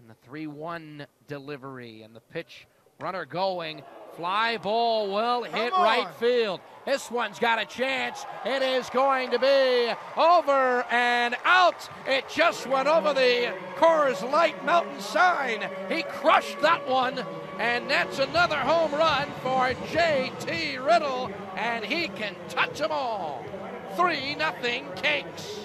And the 3 1 delivery and the pitch runner going. Fly ball well hit right field. This one's got a chance. It is going to be over and out. It just went over the Coors Light Mountain sign. He crushed that one. And that's another home run for J.T. Riddle. And he can touch them all. 3 nothing Cakes.